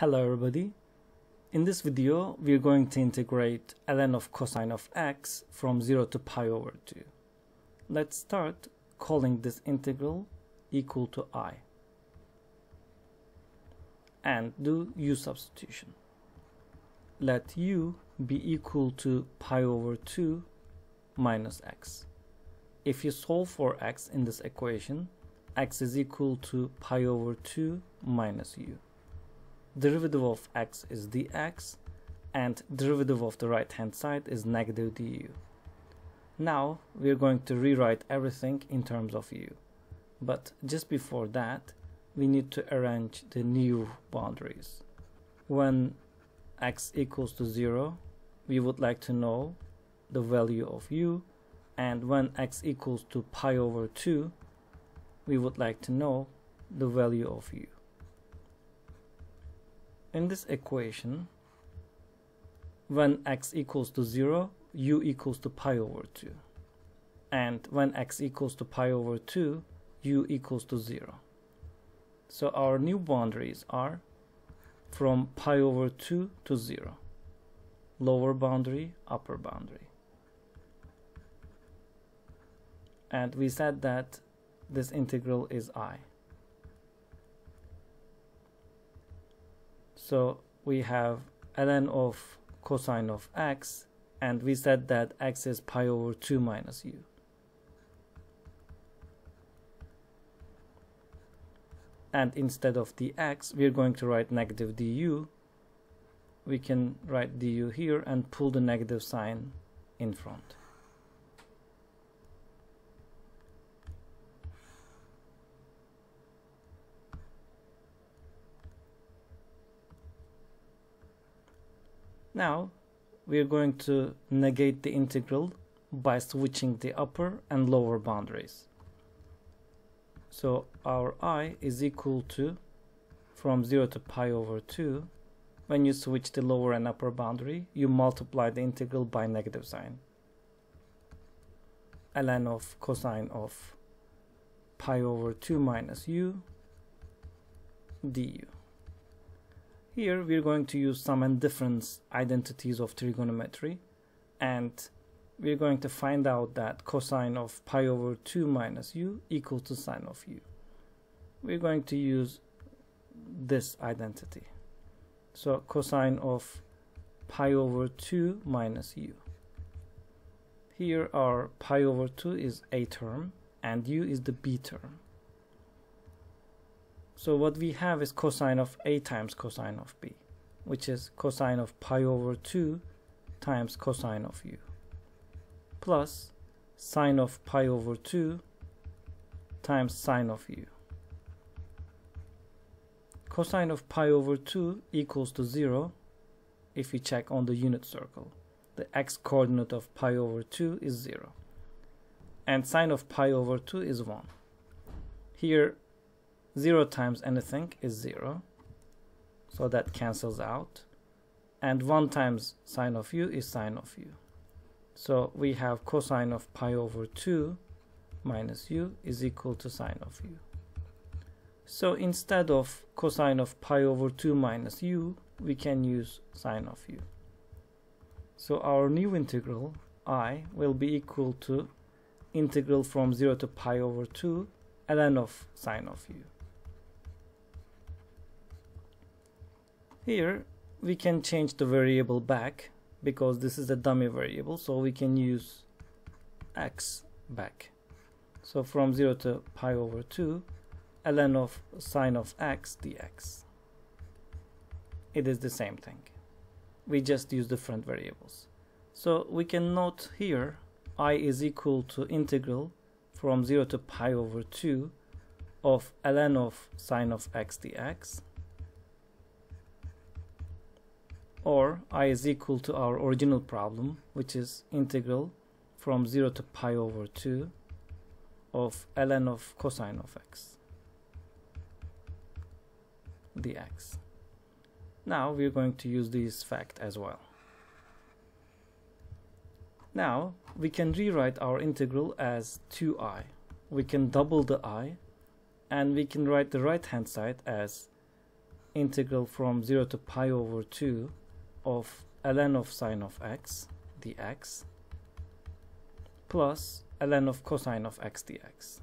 Hello everybody. In this video, we're going to integrate ln of cosine of x from 0 to pi over 2. Let's start calling this integral equal to i and do u substitution. Let u be equal to pi over 2 minus x. If you solve for x in this equation, x is equal to pi over 2 minus u derivative of x is dx and derivative of the right hand side is negative du. Now we're going to rewrite everything in terms of u. But just before that, we need to arrange the new boundaries. When x equals to 0, we would like to know the value of u and when x equals to pi over 2, we would like to know the value of u in this equation when x equals to 0 u equals to pi over 2 and when x equals to pi over 2 u equals to 0 so our new boundaries are from pi over 2 to 0 lower boundary upper boundary. And we said that this integral is i So we have ln of cosine of x and we said that x is pi over 2 minus u. And instead of dx, we're going to write negative du. We can write du here and pull the negative sign in front. Now we are going to negate the integral by switching the upper and lower boundaries. So our i is equal to from 0 to pi over 2. When you switch the lower and upper boundary, you multiply the integral by negative sign. ln of cosine of pi over 2 minus u du. Here we're going to use sum and difference identities of trigonometry and we're going to find out that cosine of pi over 2 minus u equals to sine of u. We're going to use this identity. So cosine of pi over 2 minus u. Here our pi over 2 is a term and u is the b term. So what we have is cosine of a times cosine of b, which is cosine of pi over 2 times cosine of u, plus sine of pi over 2 times sine of u. Cosine of pi over 2 equals to 0 if we check on the unit circle. The x coordinate of pi over 2 is 0. And sine of pi over 2 is 1. Here 0 times anything is 0 so that cancels out. And 1 times sine of u is sine of u. So we have cosine of pi over 2 minus u is equal to sine of u. So instead of cosine of pi over 2 minus u we can use sine of u. So our new integral i will be equal to integral from 0 to pi over 2 ln of sine of u Here we can change the variable back because this is a dummy variable so we can use x back. So from 0 to pi over 2 ln of sine of x dx. It is the same thing. We just use different variables. So we can note here i is equal to integral from 0 to pi over 2 of ln of sine of x dx or i is equal to our original problem which is integral from 0 to pi over 2 of ln of cosine of x dx. Now we're going to use this fact as well. Now we can rewrite our integral as 2i. We can double the i and we can write the right hand side as integral from 0 to pi over 2 of ln of sine of x dx plus ln of cosine of x dx.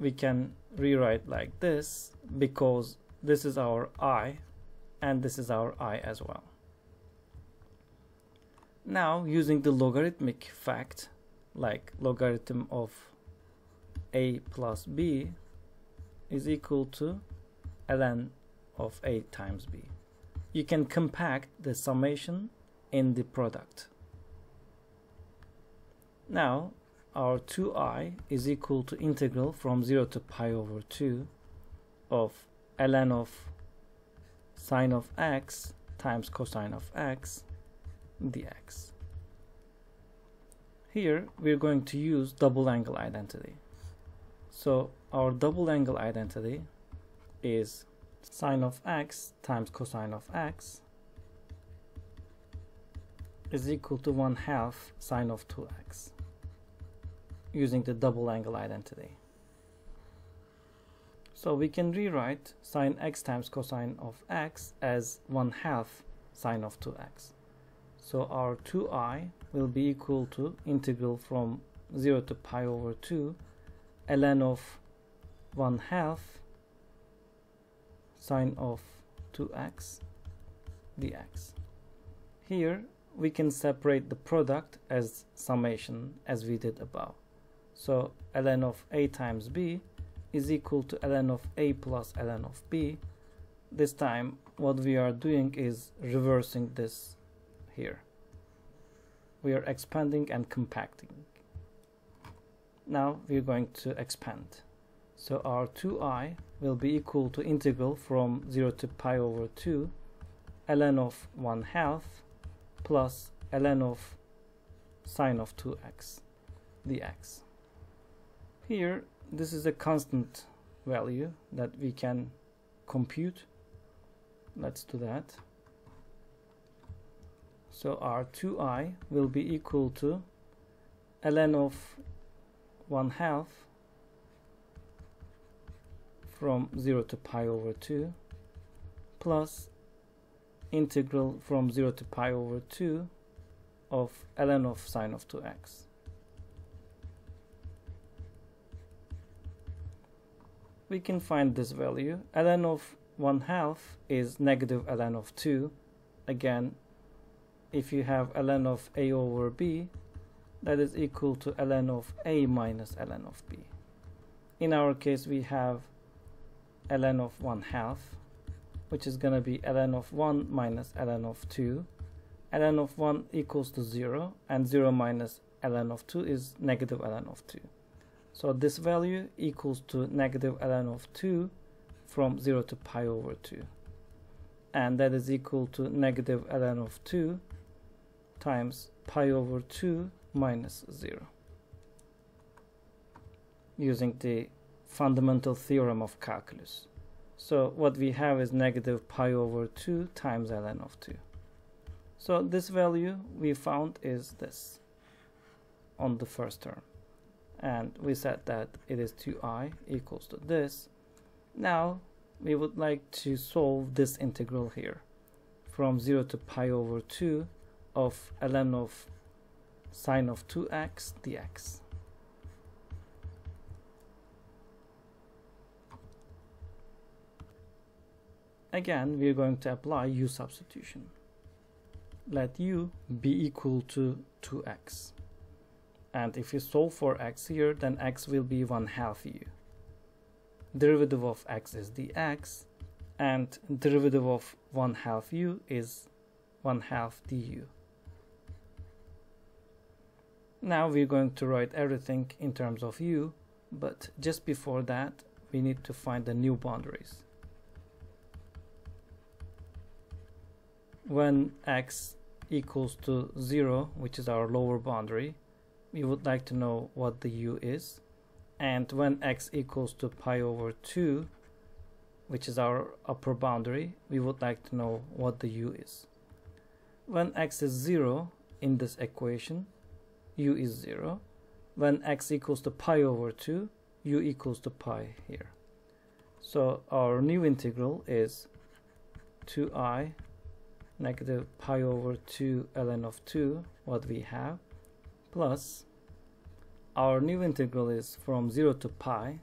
We can rewrite like this because this is our i and this is our i as well. Now using the logarithmic fact like logarithm of a plus b is equal to ln of a times b. You can compact the summation in the product. Now our 2i is equal to integral from 0 to pi over 2 of ln of sine of x times cosine of x dx. Here we're going to use double angle identity. So our double angle identity is sine of x times cosine of x is equal to 1 half sine of 2x using the double angle identity. So we can rewrite sine x times cosine of x as 1 half sine of 2x. So our 2i will be equal to integral from 0 to pi over 2 ln of 1 half sine of 2x dx. Here we can separate the product as summation as we did above. So ln of a times b is equal to ln of a plus ln of b. This time what we are doing is reversing this here. We are expanding and compacting. Now we're going to expand. So our 2i will be equal to integral from 0 to pi over 2 ln of 1 half plus ln of sine of 2x dx. Here, this is a constant value that we can compute. Let's do that. So our 2i will be equal to ln of 1 half from 0 to pi over 2 plus integral from 0 to pi over 2 of ln of sine of 2x. we can find this value. ln of 1 half is negative ln of 2. Again, if you have ln of a over b, that is equal to ln of a minus ln of b. In our case, we have ln of 1 half, which is going to be ln of 1 minus ln of 2. ln of 1 equals to 0, and 0 minus ln of 2 is negative ln of 2. So this value equals to negative ln of 2 from 0 to pi over 2. And that is equal to negative ln of 2 times pi over 2 minus 0. Using the fundamental theorem of calculus. So what we have is negative pi over 2 times ln of 2. So this value we found is this on the first term and we said that it is 2i equals to this now we would like to solve this integral here from 0 to pi over 2 of ln of sine of 2x dx again we're going to apply u substitution. Let u be equal to 2x and if you solve for x here then x will be 1 half u. Derivative of x is dx and derivative of 1 half u is 1 half du. Now we're going to write everything in terms of u but just before that we need to find the new boundaries when x equals to 0 which is our lower boundary we would like to know what the u is. And when x equals to pi over 2 which is our upper boundary we would like to know what the u is. When x is 0 in this equation u is 0 when x equals to pi over 2 u equals to pi here. So our new integral is 2i negative pi over 2 ln of 2, what we have, plus our new integral is from 0 to pi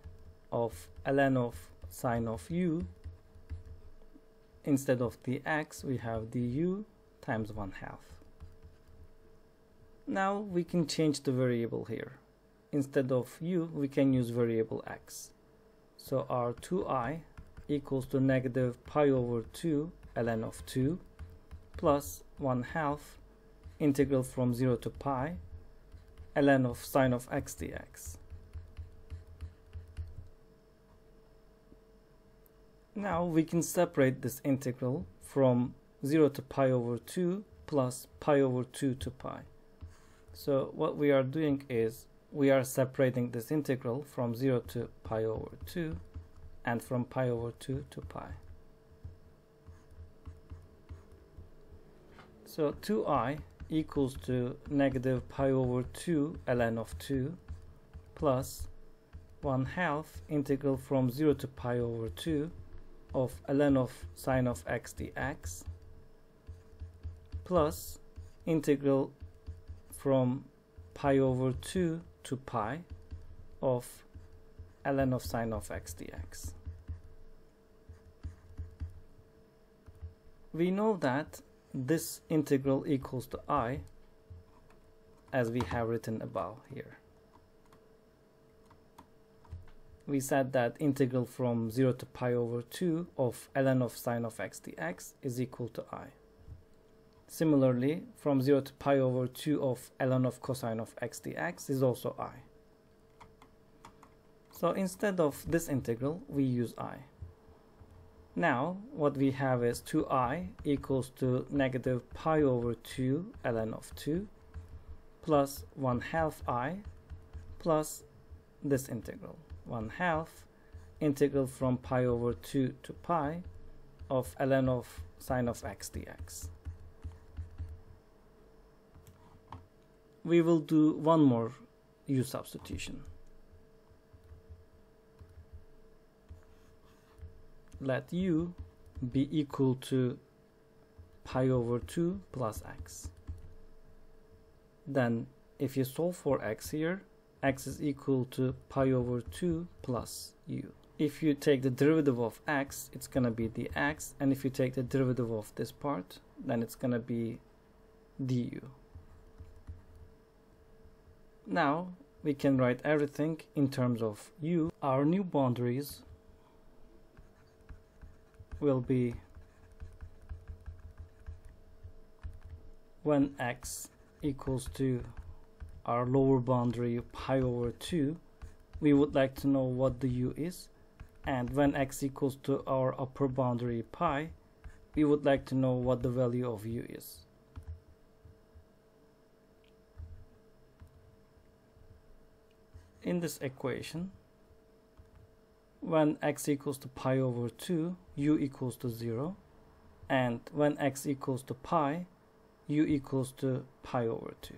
of ln of sine of u. Instead of the x, we have du times 1 half. Now we can change the variable here. Instead of u, we can use variable x. So our 2i equals to negative pi over 2 ln of 2 plus 1 half integral from 0 to pi ln of sine of x dx. Now we can separate this integral from 0 to pi over 2 plus pi over 2 to pi. So what we are doing is we are separating this integral from 0 to pi over 2 and from pi over 2 to pi. So 2i equals to negative pi over 2 ln of 2 plus 1 half integral from 0 to pi over 2 of ln of sine of x dx plus integral from pi over 2 to pi of ln of sine of x dx. We know that this integral equals to i as we have written above here. We said that integral from 0 to pi over 2 of ln of sine of x dx is equal to i. Similarly, from 0 to pi over 2 of ln of cosine of x dx is also i. So instead of this integral, we use i. Now, what we have is 2i equals to negative pi over 2 ln of 2 plus 1 half i plus this integral. 1 half integral from pi over 2 to pi of ln of sine of x dx. we will do one more u substitution. Let u be equal to pi over 2 plus x. Then if you solve for x here, x is equal to pi over 2 plus u. If you take the derivative of x, it's going to be the x, and if you take the derivative of this part, then it's going to be du. Now we can write everything in terms of u. Our new boundaries will be when x equals to our lower boundary pi over 2 we would like to know what the u is. And when x equals to our upper boundary pi we would like to know what the value of u is. In this equation when x equals to pi over 2 u equals to 0 and when x equals to pi u equals to pi over 2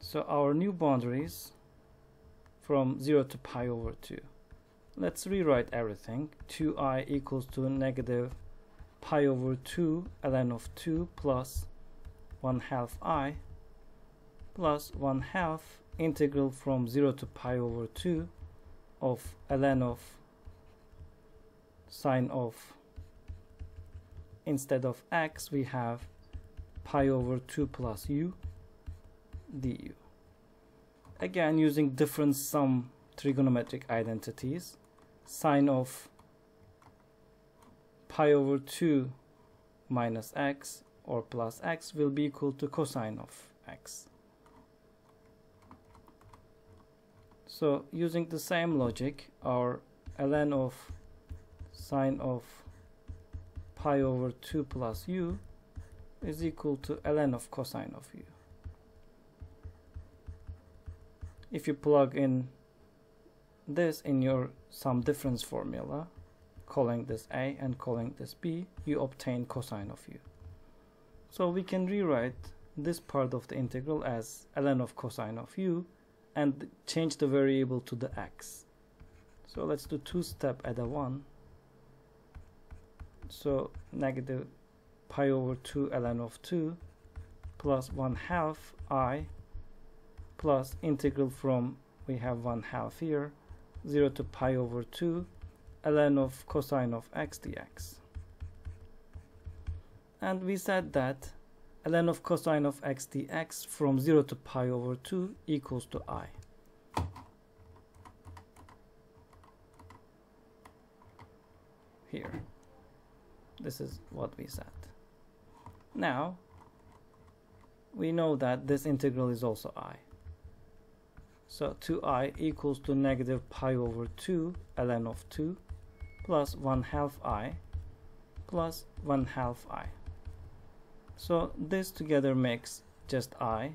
so our new boundaries from 0 to pi over 2 let's rewrite everything. 2i equals to negative pi over 2 ln of 2 plus 1 half i plus 1 half integral from 0 to pi over 2 of ln of sine of instead of x we have pi over 2 plus u du. Again using different sum trigonometric identities sine of pi over 2 minus x or plus x will be equal to cosine of x. So using the same logic, our ln of sine of pi over 2 plus u is equal to ln of cosine of u. If you plug in this in your sum difference formula, calling this a and calling this b, you obtain cosine of u. So we can rewrite this part of the integral as ln of cosine of u and change the variable to the x. so let's do two step at a 1 so negative pi over 2 ln of 2 plus 1 half i plus integral from we have 1 half here 0 to pi over 2 ln of cosine of x dx and we said that ln of cosine of x dx from 0 to pi over 2 equals to i. Here. This is what we said. Now, we know that this integral is also i. So 2i equals to negative pi over 2 ln of 2 plus 1 half i plus 1 half i. So this together makes just i.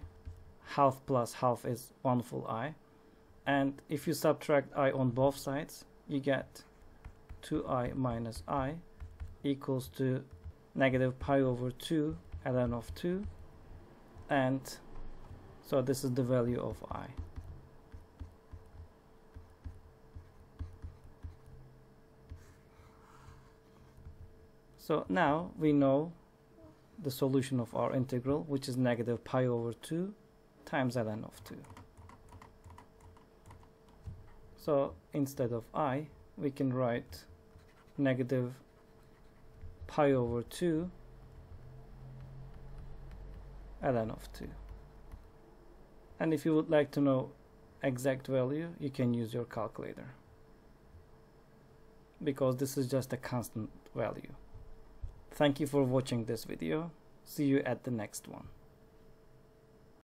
Half plus half is 1 full i. And if you subtract i on both sides, you get 2i minus i equals to negative pi over 2 ln of 2 and so this is the value of i. So now we know the solution of our integral which is negative pi over 2 times ln of 2 so instead of i we can write negative pi over 2 ln of 2 and if you would like to know exact value you can use your calculator because this is just a constant value Thank you for watching this video. See you at the next one.